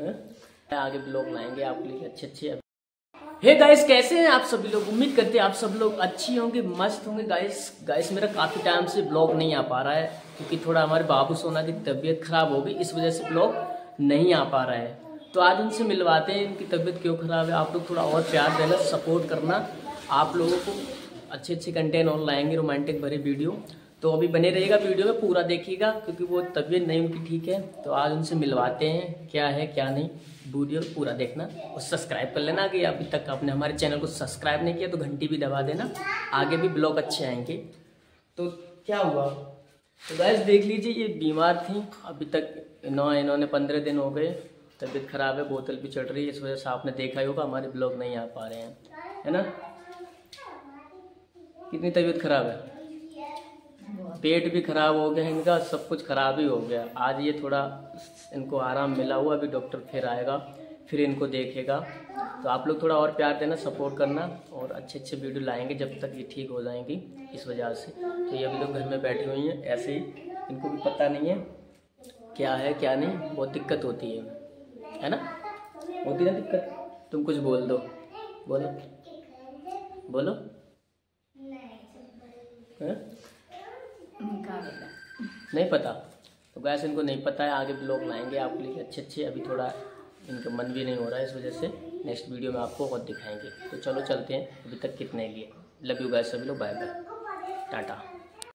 हैं? आगे ब्लॉग लाएँगे आपके लिए अच्छे अच्छे हे गाइस कैसे हैं आप सभी लोग? उम्मीद करते हैं आप सब लोग अच्छी होंगे, मस्त होंगे। गाइस गाइस मेरा काफ़ी टाइम से ब्लॉग नहीं आ पा रहा है, क्योंकि थोड़ा हमारे बाबू सोना की तबीयत खराब हो गई, इस वजह से ब्लॉग नहीं आ पा रहा है। तो आज उनसे मिलवाते हैं, इनकी तबीयत क्यों खराब है, आप लोग थोड़ा और प्यार देना सपोर्ट करना। आप लोगों को अच्छे अच्छे कंटेंट और लाएँगे रोमांटिक भरे वीडियो तो अभी बने रहेगा वीडियो में, पूरा देखिएगा, क्योंकि वो तबीयत नहीं उनकी ठीक है। तो आज उनसे मिलवाते हैं, क्या है, क्या नहीं, वीडियो पूरा देखना और सब्सक्राइब कर लेना कि अभी तक आपने हमारे चैनल को सब्सक्राइब नहीं किया तो घंटी भी दबा देना। आगे भी ब्लॉग अच्छे आएँगे। तो क्या हुआ? तो गैस देख लीजिए, ये बीमार थी। अभी तक नौ, इन्होंने पंद्रह दिन हो गए। तबीयत खराब है, बोतल भी चढ़ रही है, इस वजह से आपने देखा ही होगा, हमारे ब्लॉग नहीं आ पा रहे हैं। है ना? कितनी तबीयत खराब है? पेट भी खराब हो गया इनका सब कुछ खराब ही हो गया। आज ये थोड़ा इनको आराम मिला हुआ अभी डॉक्टर फिर आएगा फिर इनको देखेगा। तो आप लोग थोड़ा और प्यार देना सपोर्ट करना और अच्छे अच्छे वीडियो लाएँगे जब तक ये ठीक हो जाएँगी इस वजह से। तो ये अभी लोग घर में बैठी हुई हैं ऐसे ही इनको भी पता नहीं है क्या है क्या नहीं बहुत दिक्कत होती है है ना? होती ना दिक्कत? तुम कुछ बोल दो। बोलो। बोलो। है? नहीं पता। तो गैस इनको नहीं पता है, आगे ब्लॉग लाएँगे आपके लिए अच्छे अच्छे। अभी थोड़ा इनका मन भी नहीं हो रहा है, इस वजह से नेक्स्ट वीडियो में आपको और दिखाएँगे। तो चलो चलते हैं, अभी तक कितने लिए। लव यू गैस सभी लोग बाय बाय टाटा।